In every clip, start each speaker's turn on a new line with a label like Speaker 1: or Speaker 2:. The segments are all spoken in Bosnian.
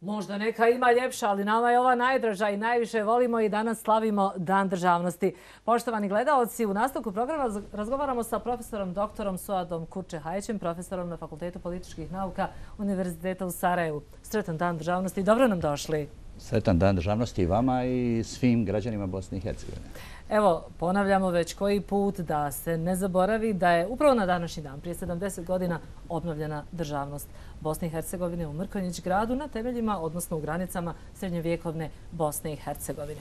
Speaker 1: Možda neka ima ljepša, ali nama je ova najdraža i najviše volimo i danas slavimo Dan državnosti. Poštovani gledalci, u nastavku programa razgovaramo sa profesorom doktorom Suadom Kurče-Hajećem, profesorom na Fakultetu političkih nauka Univerziteta u Sarajevu. Sretan Dan državnosti, dobro nam došli.
Speaker 2: Sretan Dan državnosti i vama i svim građanima Bosne i Hercegovine.
Speaker 1: Evo, ponavljamo već koji put da se ne zaboravi da je upravo na današnji dan, prije 70 godina, obnovljena državnost Bosne i Hercegovine u Mrkonjić gradu na temeljima, odnosno u granicama srednjevjekovne Bosne i Hercegovine.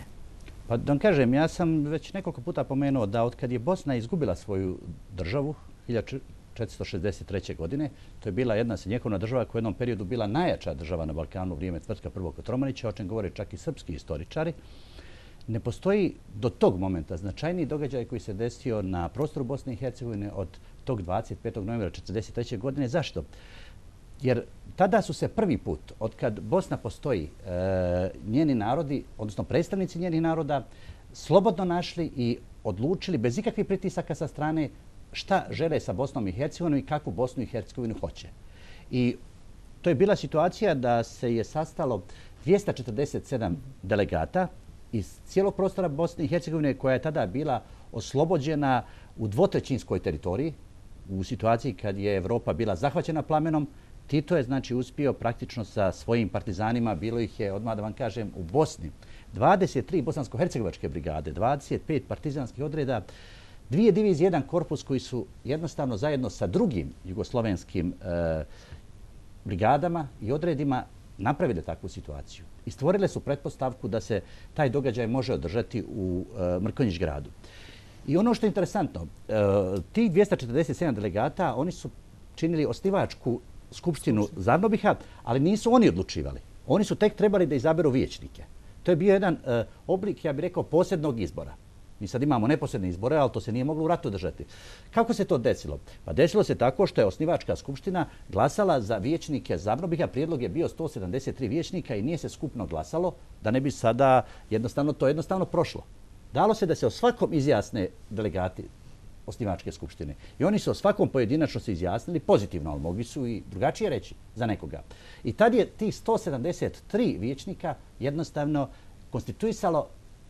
Speaker 2: Pa da vam kažem, ja sam već nekoliko puta pomenuo da od kad je Bosna izgubila svoju državu, 1463. godine, to je bila jedna srednjekovna država koja u jednom periodu bila najjača država na Balkanu u vrijeme Tvrtka prvog Kotromanića, o čem govore čak i srpski istoričari ne postoji do tog momenta značajni događaj koji se desio na prostoru Bosne i Hercegovine od tog 25. novembra 1943. godine. Zašto? Jer tada su se prvi put, od kad Bosna postoji, e, njeni narodi, odnosno predstavnici njenih naroda, slobodno našli i odlučili bez ikakvih pritisaka sa strane šta žele sa Bosnom i Hercegovinom i kakvu Bosnu i Hercegovinu hoće. I to je bila situacija da se je sastalo 247 delegata iz cijelog prostora Bosne i Hercegovine koja je tada bila oslobođena u dvotrećinskoj teritoriji u situaciji kad je Evropa bila zahvaćena plamenom. Tito je znači uspio praktično sa svojim partizanima, bilo ih je, odmah da vam kažem, u Bosni, 23 bosansko-hercegovačke brigade, 25 partizanskih odreda, dvije divizije, jedan korpus koji su jednostavno zajedno sa drugim jugoslovenskim e, brigadama i odredima napravili takvu situaciju i stvorile su pretpostavku da se taj događaj može održati u uh, Mrkonjić gradu. I ono što je interesantno, uh, ti 247 delegata, oni su činili osnivačku skupštinu Zarnobiha, ali nisu oni odlučivali. Oni su tek trebali da izaberu vijećnike. To je bio jedan uh, oblik, ja bih rekao, posebnog izbora. Mi sad imamo neposredne izbore, ali to se nije moglo u ratu držati. Kako se to desilo? Pa desilo se tako što je osnivačka skupština glasala za vijećnike Zabrobiha. Prijedlog je bio 173 vijećnika i nije se skupno glasalo da ne bi sada jednostavno to jednostavno prošlo. Dalo se da se o svakom izjasne delegati osnivačke skupštine. I oni su o svakom pojedinačno se izjasnili pozitivno, ali mogli su i drugačije reći za nekoga. I tad je tih 173 vijećnika jednostavno konstituisalo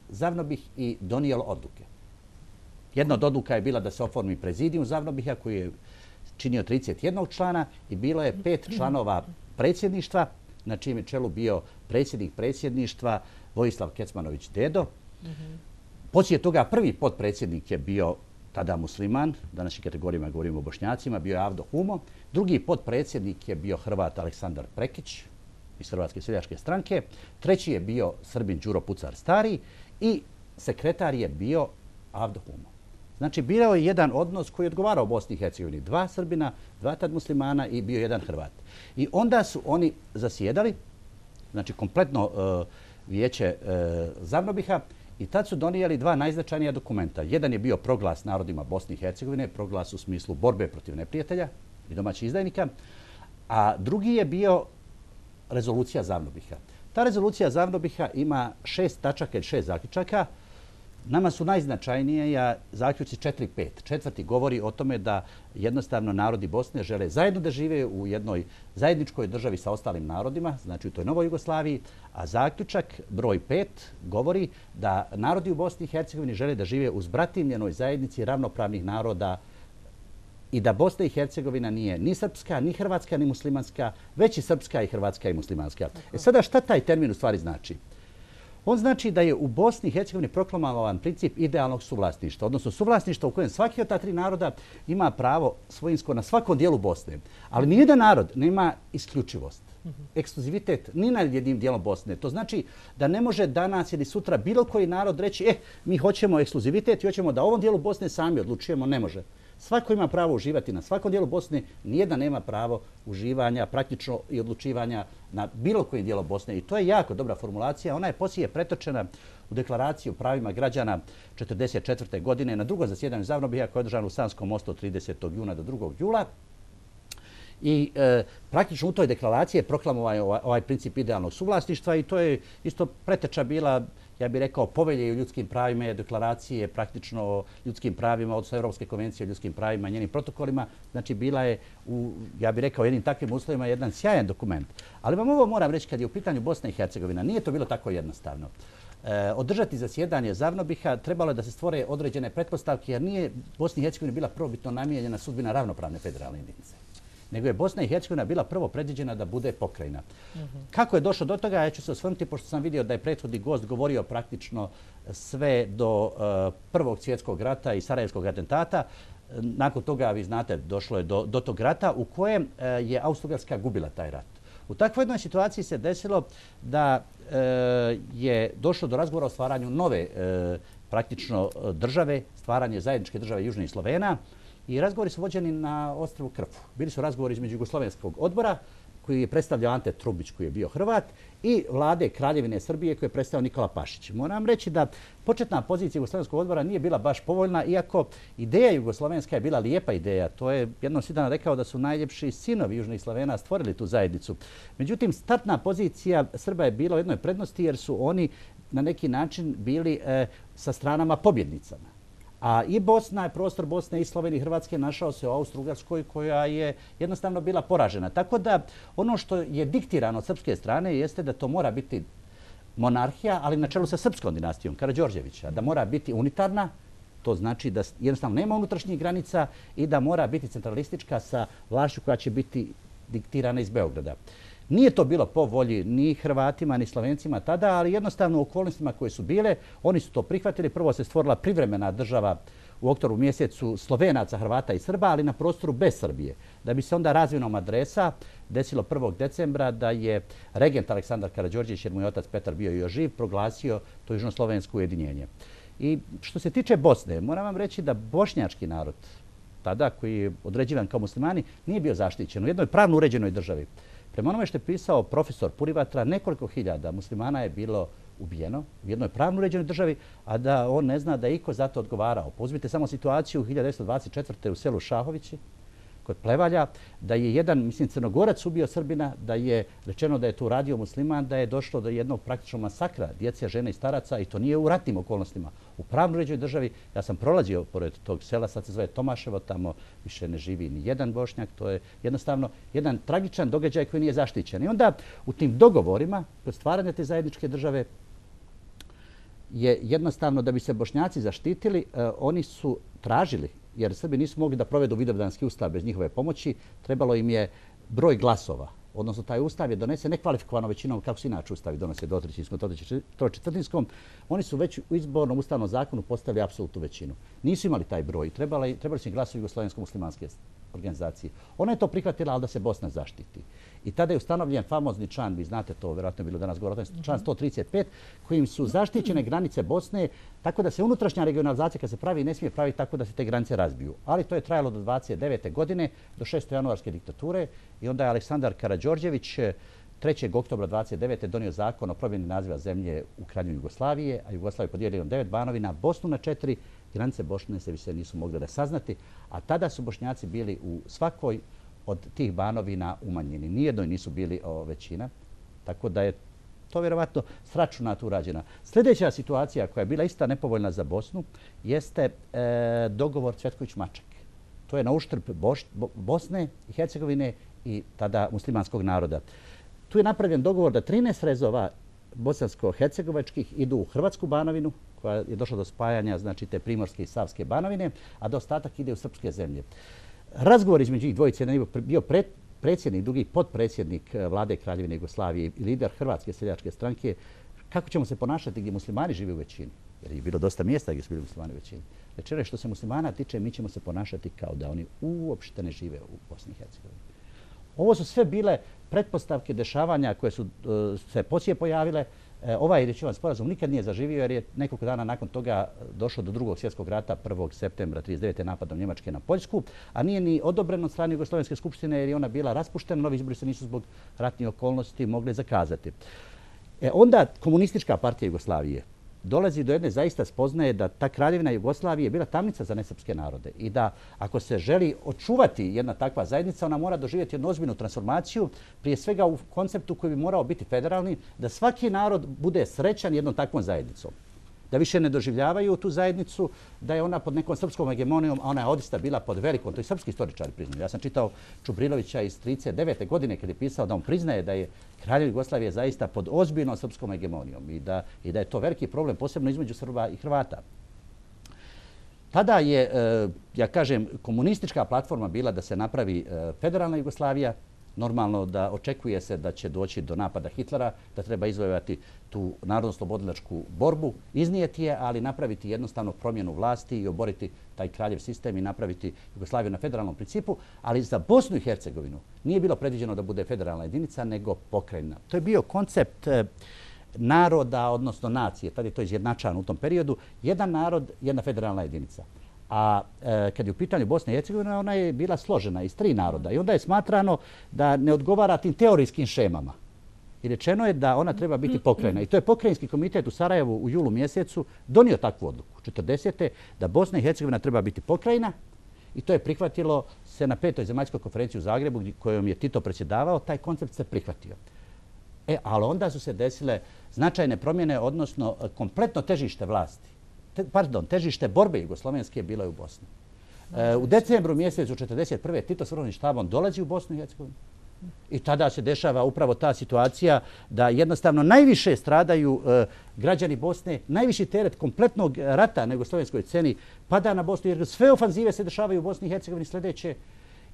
Speaker 2: Zavno bih i donijelo odluke. Jedna od odluka je bila da se oformi prezidijum Zavnobiha koji je činio 31 člana i bilo je pet članova predsjedništva na čijem je čelu bio predsjednik predsjedništva Vojislav Kecmanović-Dedo. Poslije toga prvi podpredsjednik je bio tada musliman, današnjim kategorijama govorimo o bošnjacima, bio je Avdo Humo. Drugi podpredsjednik je bio Hrvat Aleksandar Prekić iz Hrvatske seljačke stranke. Treći je bio Srbin Đuro Pucar Stari i sekretar je bio Avdo Humo. Znači, birao je jedan odnos koji je odgovarao Bosni i Hercegovini. Dva Srbina, dva tad muslimana i bio jedan Hrvat. I onda su oni zasjedali, znači kompletno uh, vijeće uh, Zavnobiha, i tad su donijeli dva najznačajnija dokumenta. Jedan je bio proglas narodima Bosne i Hercegovine, proglas u smislu borbe protiv neprijatelja i domaćih izdajnika, a drugi je bio rezolucija Zavnobiha. Ta rezolucija Zavnobiha ima šest tačaka ili šest zaključaka. Nama su najznačajnije ja, zaključci 4-5. Četvrti govori o tome da jednostavno narodi Bosne žele zajedno da žive u jednoj zajedničkoj državi sa ostalim narodima, znači u toj novoj Jugoslaviji, a zaključak broj 5 govori da narodi u Bosni i Hercegovini žele da žive uz bratimljenoj zajednici ravnopravnih naroda i da Bosna i Hercegovina nije ni srpska, ni hrvatska, ni muslimanska, već i srpska i hrvatska i muslimanska. E sada šta taj termin u stvari znači? On znači da je u Bosni i Hercegovini proklamovan princip idealnog suvlasništva, odnosno suvlasništva u kojem svaki od ta tri naroda ima pravo svojinsko na svakom dijelu Bosne. Ali nijedan narod nema isključivost, ekskluzivitet ni na jednim dijelom Bosne. To znači da ne može danas ili sutra bilo koji narod reći eh, mi hoćemo ekskluzivitet i hoćemo da ovom dijelu Bosne sami odlučujemo. Ne može. Svako ima pravo uživati na svakom dijelu Bosne, nijedna nema pravo uživanja praktično i odlučivanja na bilo kojem dijelu Bosne. I to je jako dobra formulacija. Ona je poslije pretočena u deklaraciju o pravima građana 1944. godine na drugo zasjedanje Zavnobija koje je održano u Sanskom mostu od 30. juna do 2. jula. I e, praktično u toj deklaraciji je proklamovan ovaj, ovaj princip idealnog suvlasništva i to je isto preteča bila ja bih rekao, povelje o ljudskim pravima, deklaracije praktično o ljudskim pravima, odnosno Evropske konvencije o ljudskim pravima i njenim protokolima. Znači, bila je, u, ja bih rekao, jednim takvim uslovima jedan sjajan dokument. Ali vam ovo moram reći, kad je u pitanju Bosna i Hercegovina, nije to bilo tako jednostavno. E, održati zasjedanje Zavnobiha trebalo je da se stvore određene pretpostavke, jer nije Bosni i Hercegovina bila probitno namijenjena sudbina ravnopravne federalne jedinice nego je Bosna i Hercegovina bila prvo predviđena da bude pokrajina. Kako je došlo do toga, ja ću se osvrnuti, pošto sam vidio da je prethodni gost govorio praktično sve do uh, Prvog svjetskog rata i Sarajevskog atentata. Nakon toga, vi znate, došlo je do, do tog rata u kojem uh, je Austro-Ugarska gubila taj rat. U takvoj jednoj situaciji se desilo da uh, je došlo do razgovora o stvaranju nove praktično države, stvaranje zajedničke države Južne Slovena, I razgovori su vođeni na ostrovu Krfu. Bili su razgovori između Jugoslovenskog odbora, koji je predstavljao Ante Trubić, koji je bio Hrvat, i vlade Kraljevine Srbije, koji je predstavljao Nikola Pašić. Moram reći da početna pozicija Jugoslovenskog odbora nije bila baš povoljna, iako ideja Jugoslovenska je bila lijepa ideja. To je jednom sidan rekao da su najljepši sinovi Južnih Slovena stvorili tu zajednicu. Međutim, startna pozicija Srba je bila u jednoj prednosti, jer su oni na neki način bili e, sa stranama pobjednicama. A i Bosna, je prostor Bosne i Slovenije i Hrvatske našao se u Austro-Ugarskoj koja je jednostavno bila poražena. Tako da ono što je diktirano od srpske strane jeste da to mora biti monarhija, ali na čelu sa srpskom dinastijom, Karadžorđevića, da mora biti unitarna, to znači da jednostavno nema unutrašnjih granica i da mora biti centralistička sa vlašću koja će biti diktirana iz Beograda. Nije to bilo po volji ni Hrvatima, ni Slovencima tada, ali jednostavno u okolnostima koje su bile, oni su to prihvatili. Prvo se stvorila privremena država u oktobru mjesecu Slovenaca, Hrvata i Srba, ali na prostoru bez Srbije. Da bi se onda razvinom adresa desilo 1. decembra da je regent Aleksandar Karadžorđević, jer mu je otac Petar bio još živ, proglasio to južnoslovensko ujedinjenje. I što se tiče Bosne, moram vam reći da bošnjački narod, tada koji je određivan kao muslimani, nije bio zaštićen u jednoj pravno uređenoj državi. Prema onome što je pisao profesor Purivatra, nekoliko hiljada muslimana je bilo ubijeno u jednoj pravno uređenoj državi, a da on ne zna da je iko za to odgovarao. Pozmite samo situaciju u 1924. u selu Šahovići, kod Plevalja, da je jedan, mislim, crnogorac ubio Srbina, da je rečeno da je to uradio musliman, da je došlo do jednog praktičnog masakra djece, žene i staraca i to nije u ratnim okolnostima. U pravno ređoj državi, ja sam prolazio pored tog sela, sad se zove Tomaševo, tamo više ne živi ni jedan bošnjak, to je jednostavno jedan tragičan događaj koji nije zaštićen. I onda u tim dogovorima, kod stvaranja te zajedničke države, je jednostavno da bi se bošnjaci zaštitili, eh, oni su tražili jer Srbi nisu mogli da provedu vidovdanski ustav bez njihove pomoći, trebalo im je broj glasova. Odnosno, taj ustav je donese nekvalifikovano većinom, kako se inače ustavi donose do trećinskom, to četvrtinskom. Oni su već u izbornom ustavnom zakonu postavili apsolutnu većinu. Nisu imali taj broj. Trebali, trebali su im glasovi Jugoslovensko-muslimanske organizacije. Ona je to prihvatila, ali da se Bosna zaštiti. I tada je ustanovljen famozni član, vi znate to, vjerojatno je bilo danas govor, član 135, kojim su zaštićene granice Bosne, tako da se unutrašnja regionalizacija kad se pravi ne smije praviti tako da se te granice razbiju. Ali to je trajalo do 29. godine, do 6. januarske diktature i onda je Aleksandar Karadžorđević 3. oktobra 29. donio zakon o promjeni naziva zemlje u kranju Jugoslavije, a Jugoslavije podijelio na devet banovina, Bosnu na četiri, granice Bošne se više nisu mogli da saznati, a tada su Bošnjaci bili u svakoj od tih banovina umanjeni. Nijednoj nisu bili o, većina, tako da je to vjerovatno sračunat urađena. Sljedeća situacija koja je bila ista nepovoljna za Bosnu jeste e, dogovor Cvetković-Maček. To je na uštrb Boš, Bo, Bosne i Hercegovine i tada muslimanskog naroda. Tu je napravljen dogovor da 13 rezova bosansko-hercegovačkih idu u Hrvatsku banovinu, koja je došla do spajanja znači te primorske i savske banovine, a da ostatak ide u srpske zemlje. Razgovor između njih dvojice je bio pred, predsjednik, drugi podpredsjednik eh, vlade Kraljevine Jugoslavije i lider Hrvatske seljačke stranke. Kako ćemo se ponašati gdje muslimani žive u većini? Jer je bilo dosta mjesta gdje su bili muslimani u većini. Večera što se muslimana tiče, mi ćemo se ponašati kao da oni uopšte ne žive u Bosni i Hercegovini. Ovo su sve bile pretpostavke dešavanja koje su eh, se poslije pojavile. E, ovaj rečevan sporazum nikad nije zaživio jer je nekoliko dana nakon toga e, došlo do drugog svjetskog rata 1. septembra 1939. napadom Njemačke na Poljsku, a nije ni odobreno od strane Jugoslovenske skupštine jer je ona bila raspuštena, novi izbori se nisu zbog ratnih okolnosti mogli zakazati. E, onda komunistička partija Jugoslavije dolazi do jedne zaista spoznaje da ta kraljevina Jugoslavije je bila tamnica za nesrpske narode i da ako se želi očuvati jedna takva zajednica, ona mora doživjeti jednu ozbiljnu transformaciju, prije svega u konceptu koji bi morao biti federalni, da svaki narod bude srećan jednom takvom zajednicom da više ne doživljavaju tu zajednicu, da je ona pod nekom srpskom hegemonijom, a ona je odista bila pod velikom, to je srpski istoričari priznaju. Ja sam čitao Čubrilovića iz 39. godine kada je pisao da on priznaje da je kraljev Jugoslavije zaista pod ozbiljnom srpskom hegemonijom i da, i da je to veliki problem, posebno između Srba i Hrvata. Tada je, e, ja kažem, komunistička platforma bila da se napravi e, federalna Jugoslavija, normalno da očekuje se da će doći do napada Hitlera, da treba izvojevati tu narodno-slobodilačku borbu, iznijeti je, ali napraviti jednostavno promjenu vlasti i oboriti taj kraljev sistem i napraviti Jugoslaviju na federalnom principu, ali za Bosnu i Hercegovinu nije bilo predviđeno da bude federalna jedinica, nego pokrajina. To je bio koncept eh, naroda, odnosno nacije, tada je to izjednačano u tom periodu, jedan narod, jedna federalna jedinica. A e, kad je u pitanju Bosne i Hercegovine, ona je bila složena iz tri naroda. I onda je smatrano da ne odgovara tim teorijskim šemama. I rečeno je da ona treba biti pokrajina. I to je pokrajinski komitet u Sarajevu u julu mjesecu donio takvu odluku, 40. da Bosna i Hercegovina treba biti pokrajina. I to je prihvatilo se na petoj zemaljskoj konferenciji u Zagrebu kojom je Tito predsjedavao. Taj koncept se prihvatio. E, ali onda su se desile značajne promjene, odnosno e, kompletno težište vlasti pardon, težište borbe Jugoslovenske bilo je u Bosni. E, u decembru mjesecu 1941. Tito s vrhovnim štabom dolazi u Bosnu i Hercegovinu. I tada se dešava upravo ta situacija da jednostavno najviše stradaju e, građani Bosne, najviši teret kompletnog rata na jugoslovenskoj ceni pada na Bosnu, jer sve ofanzive se dešavaju u Bosni i Hercegovini sljedeće.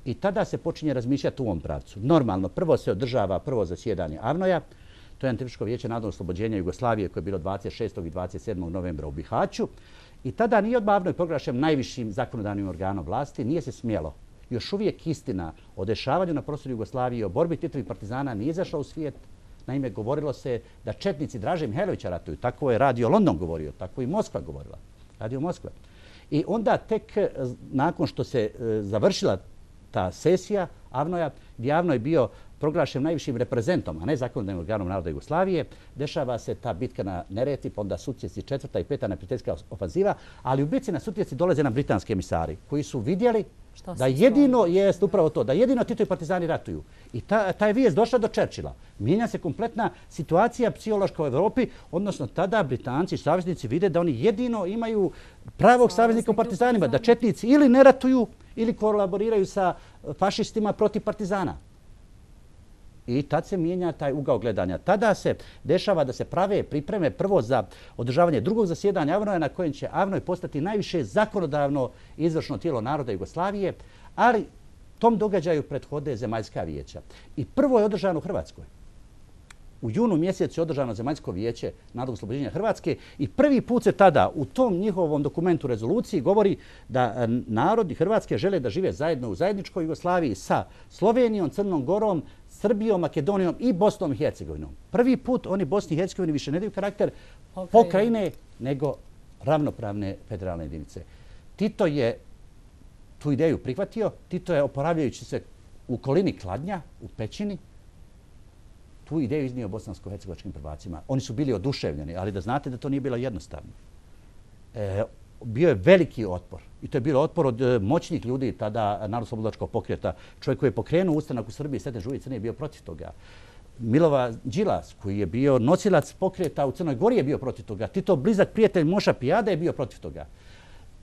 Speaker 2: I tada se počinje razmišljati u ovom pravcu. Normalno, prvo se održava prvo zasjedanje Avnoja, To je Antifičko vijeće nadno oslobođenja Jugoslavije koje je bilo 26. i 27. novembra u Bihaću. I tada nije odbavno proglašen najvišim zakonodavnim organom vlasti. Nije se smjelo. Još uvijek istina o dešavanju na prostoru Jugoslavije i o borbi titulih partizana nije izašla u svijet. Naime, govorilo se da četnici Draže Mihajlovića ratuju. Tako je Radio London govorio, tako i Moskva govorila. Radio Moskva. I onda tek eh, nakon što se eh, završila ta sesija Avnoja, gdje Avno je bio proglašen najvišim reprezentom, a ne zakonodavnim organom naroda Jugoslavije, dešava se ta bitka na Nereti, pa onda Sutjeci četvrta i peta neprijateljska ofanziva, ali u bitci na Sutjeci dolaze nam britanski emisari koji su vidjeli da jedino je upravo to, da jedino Tito i partizani ratuju. I ta, ta je vijest došla do Čerčila. Mijenja se kompletna situacija psihološka u Evropi, odnosno tada Britanci i saveznici vide da oni jedino imaju pravog saveznika u partizanima, da četnici ili ne ratuju ili kolaboriraju sa eh, fašistima protiv partizana. I tad se mijenja taj ugao gledanja. Tada se dešava da se prave pripreme prvo za održavanje drugog zasjedanja Avnoja na kojem će Avnoj postati najviše zakonodavno izvršno tijelo naroda Jugoslavije, ali tom događaju prethode zemaljska vijeća. I prvo je održano u Hrvatskoj. U junu mjesecu je održano zemaljsko vijeće narodnog oslobođenja Hrvatske i prvi put se tada u tom njihovom dokumentu rezoluciji govori da narodi Hrvatske žele da žive zajedno u zajedničkoj Jugoslaviji sa Slovenijom, Crnom Gorom, Srbijom, Makedonijom i Bosnom i Hercegovinom. Prvi put oni Bosni i Hercegovini više ne daju karakter pokrajine, nego ravnopravne federalne jedinice. Tito je tu ideju prihvatio. Tito je oporavljajući se u kolini Kladnja, u pećini, tu ideju iznio bosansko-hercegovačkim prvacima. Oni su bili oduševljeni, ali da znate da to nije bilo jednostavno. E, bio je veliki otpor. I to je bilo otpor od e, moćnih ljudi tada narodnooslobodilačkog pokreta. Čovjek koji je pokrenuo ustanak u Srbiji, Svete Žuvi Crne, je bio protiv toga. Milova Đilas, koji je bio nosilac pokreta u Crnoj Gori, je bio protiv toga. Tito, blizak prijatelj Moša Pijada, je bio protiv toga.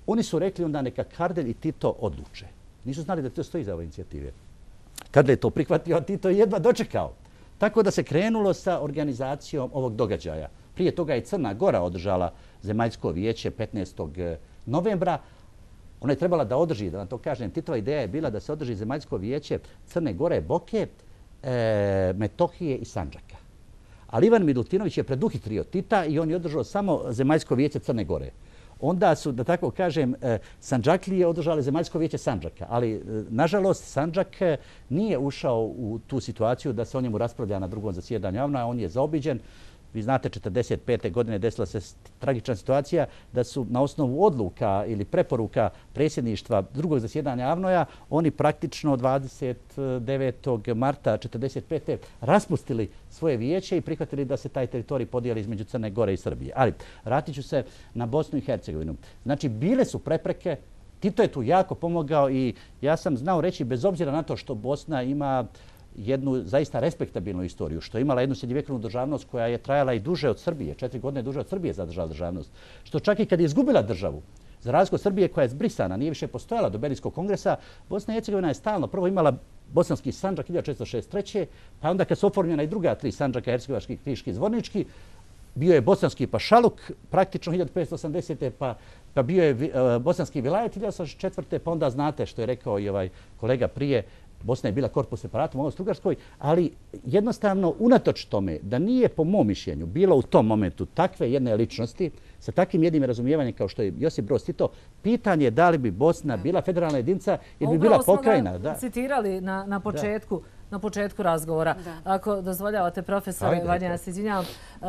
Speaker 2: Oni su rekli onda neka Kardelj i Tito odluče. Nisu znali da to stoji za ove inicijative. Kada je to prihvatio, Tito je jedva dočekao. Tako da se krenulo sa organizacijom ovog događaja. Prije toga je Crna Gora održala zemaljsko vijeće 15. Eh, novembra. Ona je trebala da održi, da vam to kažem, titova ideja je bila da se održi zemaljsko vijeće Crne Gore, Boke, e, Metohije i Sanđaka. Ali Ivan Milutinović je preduhitrio Tita i on je održao samo zemaljsko vijeće Crne Gore. Onda su, da tako kažem, e, Sanđaklije održali zemaljsko vijeće Sanđaka. Ali, e, nažalost, Sanđak e, nije ušao u tu situaciju da se o njemu raspravlja na drugom zasjedanju javno, a on je zaobiđen vi znate, 1945. godine desila se tragična situacija da su na osnovu odluka ili preporuka predsjedništva drugog zasjedanja Avnoja, oni praktično 29. marta 1945. raspustili svoje vijeće i prihvatili da se taj teritorij podijeli između Crne Gore i Srbije. Ali, vratit ću se na Bosnu i Hercegovinu. Znači, bile su prepreke, Tito je tu jako pomogao i ja sam znao reći, bez obzira na to što Bosna ima jednu zaista respektabilnu istoriju, što je imala jednu srednjevjekovnu državnost koja je trajala i duže od Srbije, četiri godine duže od Srbije zadržala državnost, što čak i kad je izgubila državu, za razliku od Srbije koja je zbrisana, nije više postojala do Berlinskog kongresa, Bosna i Hercegovina je stalno prvo imala bosanski sanđak 1663. pa onda kad su oformljena i druga tri sanđaka, hercegovački, kriški i zvornički, bio je bosanski pašaluk praktično 1580. pa, pa bio je uh, bosanski vilajet 1904. pa onda znate što je rekao i ovaj kolega prije, Bosna je bila korpus separatum u Austro-Ugarskoj, ali jednostavno unatoč tome da nije po mom mišljenju bilo u tom momentu takve jedne ličnosti sa takvim jednim razumijevanjem kao što je Josip Broz Tito, pitanje je da li bi Bosna bila federalna jedinca ili bi bila pokrajina.
Speaker 1: Upravo smo ga citirali na, na početku. Da na početku razgovora. Ako dozvoljavate, profesore Vanja, ja se izvinjavam, uh,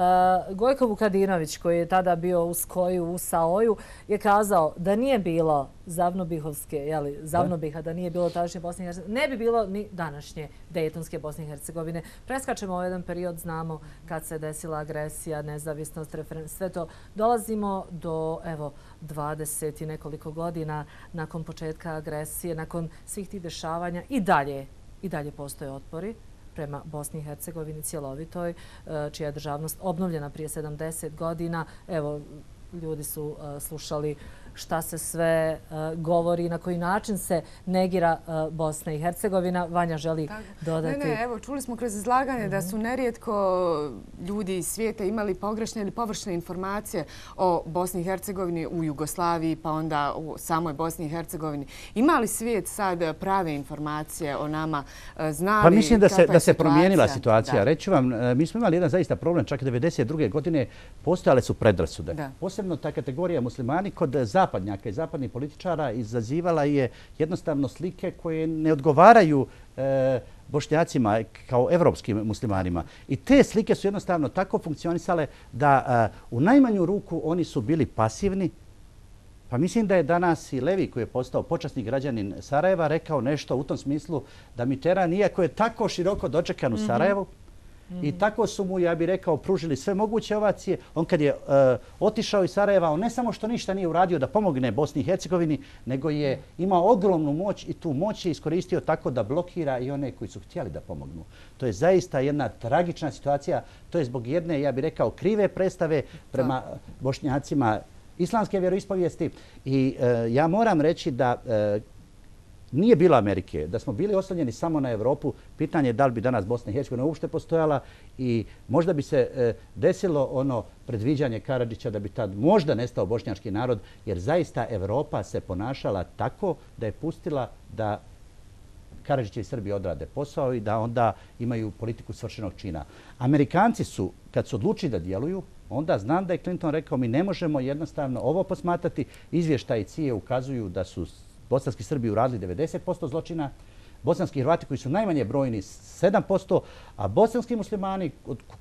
Speaker 1: Gojko Vukadinović, koji je tada bio u Skoju, u Saoju, je kazao da nije bilo Zavnobihovske, jeli, Zavnobiha, da nije bilo tadašnje Bosne i Hercegovine, ne bi bilo ni današnje Dejtonske Bosne i Hercegovine. Preskačemo ovaj jedan period, znamo kad se desila agresija, nezavisnost, referenc, sve to. Dolazimo do, evo, 20 i nekoliko godina nakon početka agresije, nakon svih tih dešavanja i dalje i dalje postoje otpori prema Bosni i Hercegovini cjelovitoj, e, čija je državnost obnovljena prije 70 godina. Evo, ljudi su e, slušali šta se sve uh, govori, na koji način se negira uh, Bosna i Hercegovina. Vanja želi dodati.
Speaker 3: Ne, ne, evo, čuli smo kroz izlaganje da su nerijetko ljudi iz svijeta imali pogrešne ili površne informacije o Bosni i Hercegovini u Jugoslaviji, pa onda u samoj Bosni i Hercegovini. Ima li svijet sad prave informacije o nama? Znali
Speaker 2: pa mislim da se, da se promijenila situacija. Reću vam, mi smo imali jedan zaista problem, čak 1992. godine postojale su predrasude. Da. Posebno ta kategorija muslimani kod zapadnjaka i zapadnih političara izazivala je jednostavno slike koje ne odgovaraju e, bošnjacima kao evropskim muslimanima. I te slike su jednostavno tako funkcionisale da e, u najmanju ruku oni su bili pasivni. Pa mislim da je danas i Levi koji je postao počasni građanin Sarajeva rekao nešto u tom smislu da Mitterrand, iako je tako široko dočekan u mhm. I tako su mu, ja bih rekao, pružili sve moguće ovacije. On kad je uh, otišao iz Sarajeva, on ne samo što ništa nije uradio da pomogne Bosni i Hercegovini, nego je imao ogromnu moć i tu moć je iskoristio tako da blokira i one koji su htjeli da pomognu. To je zaista jedna tragična situacija. To je zbog jedne, ja bih rekao, krive predstave prema bošnjacima islamske vjeroispovijesti. I uh, ja moram reći da uh, nije bilo Amerike, da smo bili oslanjeni samo na Evropu, pitanje je da li bi danas Bosna i Hercegovina uopšte postojala i možda bi se e, desilo ono predviđanje Karadžića da bi tad možda nestao bošnjački narod, jer zaista Evropa se ponašala tako da je pustila da Karadžić i Srbi odrade posao i da onda imaju politiku svršenog čina. Amerikanci su, kad su odlučili da djeluju, onda znam da je Clinton rekao mi ne možemo jednostavno ovo posmatati. Izvještaji CIA ukazuju da su bosanski Srbi uradili 90% zločina, bosanski Hrvati koji su najmanje brojni 7%, a bosanski muslimani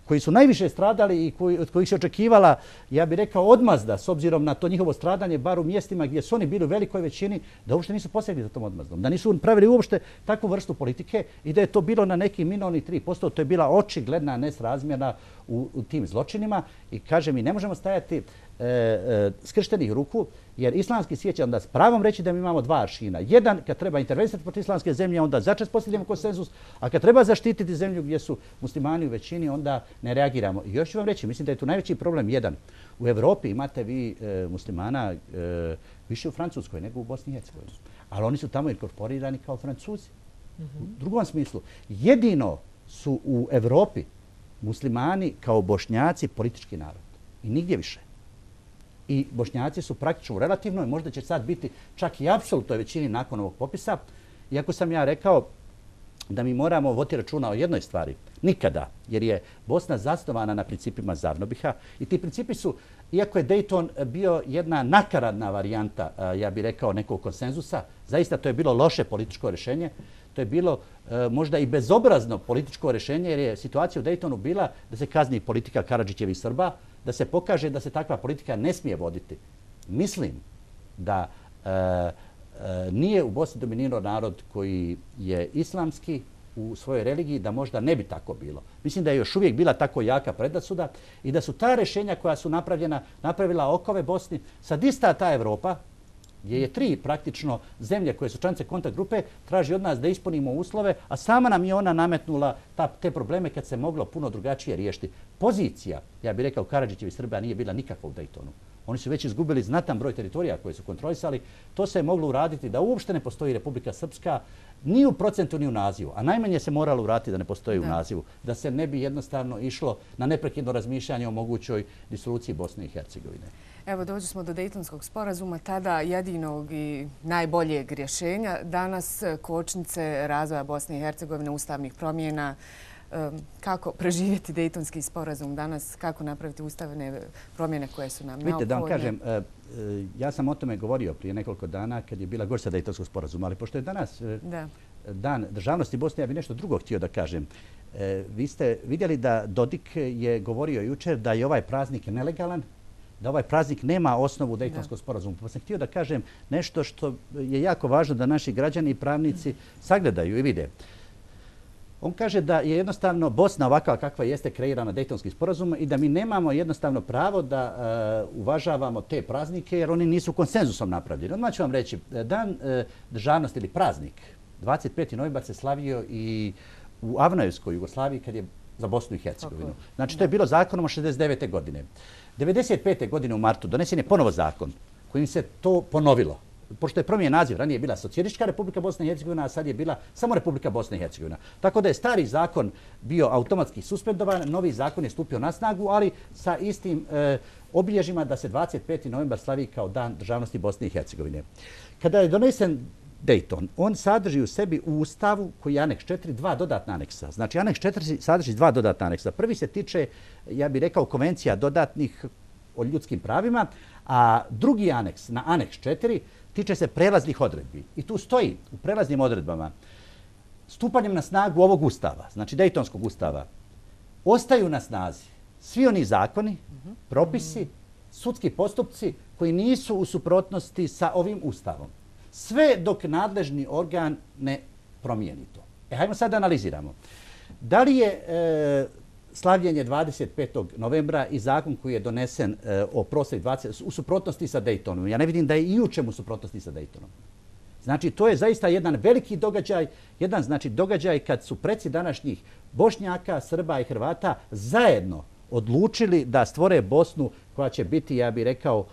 Speaker 2: koji su najviše stradali i koji, od kojih se očekivala, ja bih rekao, odmazda s obzirom na to njihovo stradanje, bar u mjestima gdje su oni bili u velikoj većini, da uopšte nisu posegli za tom odmazdom, da nisu pravili uopšte takvu vrstu politike i da je to bilo na neki minoni 3%, to je bila očigledna nesrazmjena u, u tim zločinima. I kaže mi, ne možemo stajati e, e, skrštenih ruku, jer islamski svijet će onda s pravom reći da mi imamo dva aršina. Jedan, kad treba intervenisati protiv islamske zemlje, onda začas posljedimo konsenzus, a kad treba zaštititi zemlju gdje su muslimani u većini, onda ne reagiramo. I još ću vam reći, mislim da je tu najveći problem jedan. U Evropi imate vi e, muslimana e, više u Francuskoj nego u Bosni i Hercegovini. Ali oni su tamo inkorporirani kao francuzi. U drugom smislu, jedino su u Evropi muslimani kao bošnjaci politički narod. I nigdje više i bošnjaci su praktično u relativnoj, možda će sad biti čak i apsolutoj većini nakon ovog popisa. Iako sam ja rekao da mi moramo voti računa o jednoj stvari. Nikada, jer je Bosna zasnovana na principima Zavnobiha i ti principi su, iako je Dayton bio jedna nakaradna varijanta, ja bih rekao, nekog konsenzusa, zaista to je bilo loše političko rješenje, To je bilo e, možda i bezobrazno političko rješenje, jer je situacija u Daytonu bila da se kazni politika Karadžićevi Srba, da se pokaže da se takva politika ne smije voditi. Mislim da e, e, nije u Bosni dominirao narod koji je islamski, u svojoj religiji da možda ne bi tako bilo. Mislim da je još uvijek bila tako jaka predasuda i da su ta rešenja koja su napravljena, napravila okove Bosni, sad ista ta Evropa, gdje je tri praktično zemlje koje su članice kontakt grupe, traži od nas da ispunimo uslove, a sama nam je ona nametnula ta, te probleme kad se moglo puno drugačije riješiti. Pozicija, ja bih rekao, Karadžićevi Srbija nije bila nikakva u Daytonu. Oni su već izgubili znatan broj teritorija koje su kontrolisali. To se je moglo uraditi da uopšte ne postoji Republika Srpska ni u procentu ni u nazivu. A najmanje se moralo uraditi da ne postoji u nazivu. Da se ne bi jednostavno išlo na neprekidno razmišljanje o mogućoj disoluciji Bosne i Hercegovine.
Speaker 3: Evo, dođu smo do Dejtonskog sporazuma, tada jedinog i najboljeg rješenja. Danas kočnice razvoja Bosne i Hercegovine, ustavnih promjena, kako preživjeti Dejtonski sporazum danas, kako napraviti ustavne promjene koje su nam neophodne.
Speaker 2: Vidite, da vam kažem, e, e, ja sam o tome govorio prije nekoliko dana kad je bila gorsa Dejtonskog sporazuma, ali pošto je danas e, dan državnosti Bosne, ja bih nešto drugo htio da kažem. Vi ste vidjeli da Dodik je govorio jučer da je ovaj praznik nelegalan, da ovaj praznik nema osnovu Dejtonskog sporazuma. Pa sam htio da kažem nešto što je jako važno da naši građani i pravnici sagledaju i vide. On kaže da je jednostavno Bosna ovakva kakva jeste kreirana Dejtonskim sporazumom i da mi nemamo jednostavno pravo da uh, uvažavamo te praznike jer oni nisu konsenzusom napravljeni. Odmah ću vam reći, dan uh, državnosti ili praznik, 25. novembar se slavio i u Avnojevskoj Jugoslaviji kad je za Bosnu i Hercegovinu. Znači, to je bilo zakonom o 69. godine. 95. godine u martu donesen je ponovo zakon kojim se to ponovilo pošto je promijen naziv, ranije je bila Socijalistička republika Bosna i Hercegovina, a sad je bila samo Republika Bosna i Hercegovina. Tako da je stari zakon bio automatski suspendovan, novi zakon je stupio na snagu, ali sa istim e, obilježima da se 25. novembar slavi kao dan državnosti Bosne i Hercegovine. Kada je donesen Dayton, on sadrži u sebi u ustavu koji je aneks 4, dva dodatna aneksa. Znači, aneks 4 sadrži dva dodatna aneksa. Prvi se tiče, ja bih rekao, konvencija dodatnih o ljudskim pravima, a drugi aneks na aneks 4 tiče se prelaznih odredbi. I tu stoji u prelaznim odredbama stupanjem na snagu ovog ustava, znači Dejtonskog ustava, ostaju na snazi svi oni zakoni, propisi, sudski postupci koji nisu u suprotnosti sa ovim ustavom. Sve dok nadležni organ ne promijeni to. E, hajmo sad da analiziramo. Da li je e, slavljenje 25. novembra i zakon koji je donesen e, o proslavi 20. u suprotnosti sa Daytonom. Ja ne vidim da je i u čemu suprotnosti sa Daytonom. Znači, to je zaista jedan veliki događaj, jedan znači događaj kad su preci današnjih Bošnjaka, Srba i Hrvata zajedno odlučili da stvore Bosnu koja će biti, ja bih rekao,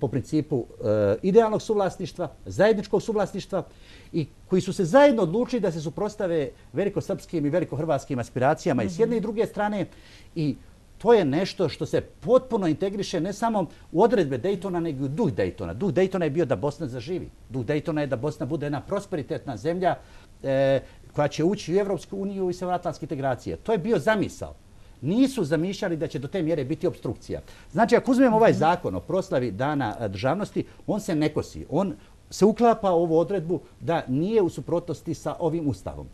Speaker 2: po principu e, idealnog suvlasništva, zajedničkog suvlasništva i koji su se zajedno odlučili da se suprostave velikosrpskim i velikohrvatskim aspiracijama i s jedne i druge strane i to je nešto što se potpuno integriše ne samo u odredbe Dejtona, nego i u duh Dejtona. Duh Dejtona je bio da Bosna zaživi. Duh Dejtona je da Bosna bude jedna prosperitetna zemlja e, koja će ući u Evropsku uniju i Severoatlantske integracije. To je bio zamisao nisu zamišljali da će do te mjere biti obstrukcija. Znači, ako uzmemo ovaj zakon o proslavi dana e, državnosti, on se ne kosi. On se uklapa u ovu odredbu da nije u suprotnosti sa ovim ustavom.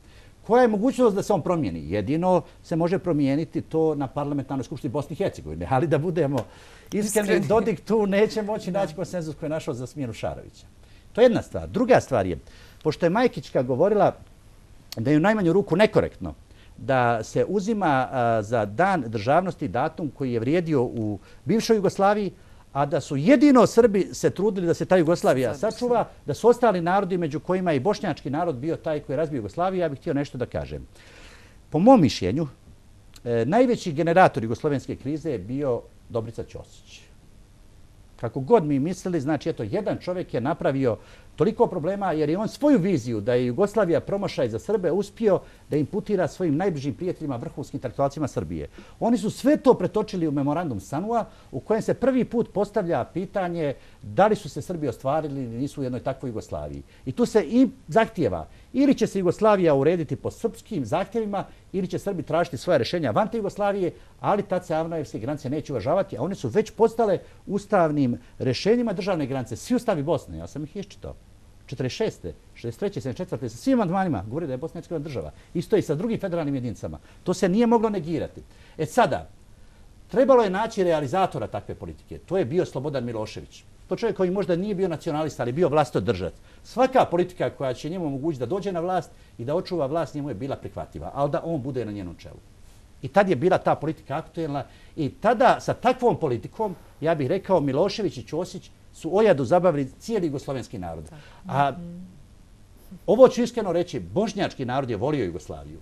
Speaker 2: Koja je mogućnost da se on promijeni? Jedino se može promijeniti to na parlamentarnoj skupštini Bosni i Hercegovine. Ali da budemo iskreni, Dodik tu neće moći naći konsenzus koji je našao za smjenu Šarovića. To je jedna stvar. Druga stvar je, pošto je Majkićka govorila da je u najmanju ruku nekorektno da se uzima za dan državnosti datum koji je vrijedio u bivšoj Jugoslaviji, a da su jedino Srbi se trudili da se ta Jugoslavija sačuva, da su ostali narodi među kojima i bošnjački narod bio taj koji je razbio Jugoslaviju, ja bih htio nešto da kažem. Po mom mišljenju, e, najveći generator jugoslovenske krize je bio Dobrica Ćosić. Kako god mi mislili, znači, eto, jedan čovjek je napravio toliko problema jer je on svoju viziju da je Jugoslavija promašaj za Srbe uspio da imputira svojim najbližim prijateljima, vrhovskim intelektualcima Srbije. Oni su sve to pretočili u memorandum Sanua u kojem se prvi put postavlja pitanje da li su se Srbi ostvarili ili nisu u jednoj takvoj Jugoslaviji. I tu se i zahtjeva ili će se Jugoslavija urediti po srpskim zahtjevima ili će Srbi tražiti svoje rešenja van te Jugoslavije, ali tad se Avnojevske granice neće uvažavati, a one su već postale ustavnim rešenjima državne granice. Svi ustavi Bosne, ja sam ih iščitao 46. 63. 74. sa svim amandmanima govori da je Bosna i Hercegovina država. Isto i sa drugim federalnim jedinicama. To se nije moglo negirati. E sada, trebalo je naći realizatora takve politike. To je bio Slobodan Milošević. To čovjek koji možda nije bio nacionalista, ali bio vlastodržac. Svaka politika koja će njemu omogućiti da dođe na vlast i da očuva vlast njemu je bila prihvatljiva, ali da on bude na njenom čelu. I tad je bila ta politika aktuelna i tada sa takvom politikom, ja bih rekao, Milošević i Ćosić su ojadu zabavili cijeli jugoslovenski narod. A ovo ću iskreno reći, bošnjački narod je volio Jugoslaviju.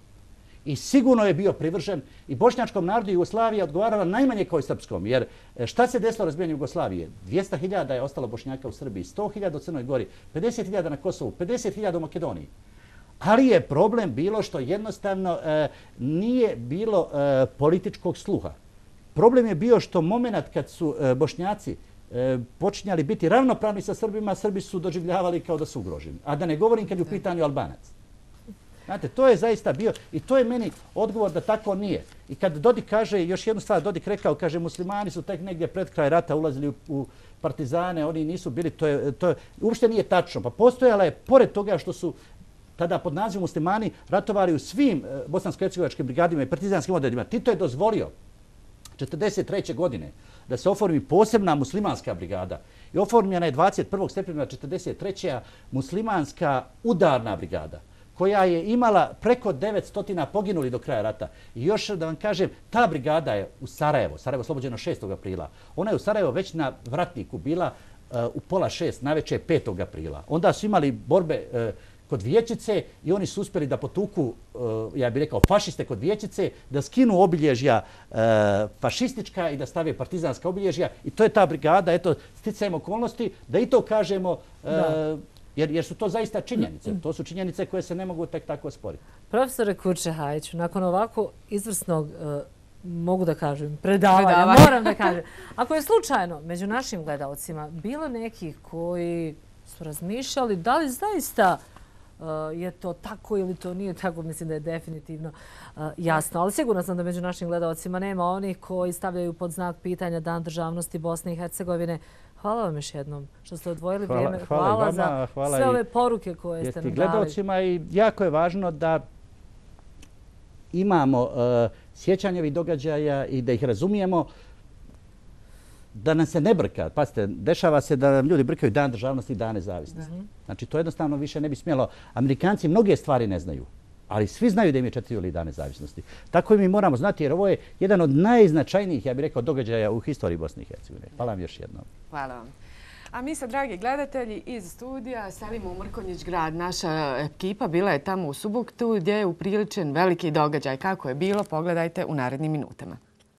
Speaker 2: I sigurno je bio privržen i bošnjačkom narodu Jugoslavija odgovarala najmanje kao i srpskom. Jer e, šta se desilo razbijanju Jugoslavije? 200.000 je ostalo bošnjaka u Srbiji, 100.000 u Crnoj Gori, 50.000 na Kosovu, 50.000 u Makedoniji. Ali je problem bilo što jednostavno e, nije bilo e, političkog sluha. Problem je bio što moment kad su e, bošnjaci e, počinjali biti ravnopravni sa Srbima, Srbi su doživljavali kao da su ugroženi. A da ne govorim kad je u pitanju Albanac. Znate, to je zaista bio i to je meni odgovor da tako nije. I kad Dodik kaže, još jednu stvar Dodik rekao, kaže, muslimani su tek negdje pred kraj rata ulazili u, u partizane, oni nisu bili, to je, to je, uopšte nije tačno. Pa postojala je, pored toga što su tada pod nazivom muslimani ratovali u svim e, bosansko-hercegovačkim brigadima i partizanskim odredima. Tito je dozvolio 1943. godine da se oformi posebna muslimanska brigada i oformljena je 21. septembra 1943. muslimanska udarna brigada koja je imala preko 900 poginuli do kraja rata. I još da vam kažem, ta brigada je u Sarajevo, Sarajevo slobođeno 6. aprila. Ona je u Sarajevo već na vratniku bila uh, u pola šest, najveće 5. aprila. Onda su imali borbe uh, kod Vijećice i oni su uspjeli da potuku, uh, ja bih rekao, fašiste kod Vijećice, da skinu obilježja uh, fašistička i da stave partizanska obilježja. I to je ta brigada, eto, sticajem okolnosti, da i to kažemo, uh, jer, jer su to zaista činjenice. To su činjenice koje se ne mogu tek tako sporiti.
Speaker 1: Profesore Kurče Hajiću, nakon ovako izvrsnog mogu da kažem, predavanja, predavanja, moram da kažem. Ako je slučajno među našim gledalcima bilo nekih koji su razmišljali da li zaista Eh, je to tako ili to nije tako, mislim da je definitivno eh, jasno. Ali sigurno sam da među našim gledalcima nema onih koji stavljaju pod znak pitanja Dan državnosti Bosne i Hercegovine. Hvala vam još jednom što ste odvojili vrijeme. Hvala, za sve ove poruke koje ste nam dali.
Speaker 2: Gledalcima i jako je važno da imamo eh, ovih događaja i da ih razumijemo da nam se ne brka. Pazite, dešava se da ljudi brkaju dan državnosti i dan nezavisnosti. Mhm. Znači, to jednostavno više ne bi smjelo. Amerikanci mnoge stvari ne znaju, ali svi znaju da im je 4. juli dan nezavisnosti. Tako i mi moramo znati, jer ovo je jedan od najznačajnijih, ja bih rekao, događaja u historiji Bosne i Hercegovine. Hvala vam još jednom.
Speaker 3: Hvala vam. A mi sad, dragi gledatelji, iz studija selimo u Mrkonjić grad. Naša ekipa bila je tamo u Subuktu gdje je upriličen veliki događaj. Kako je bilo, pogledajte u narednim minutama.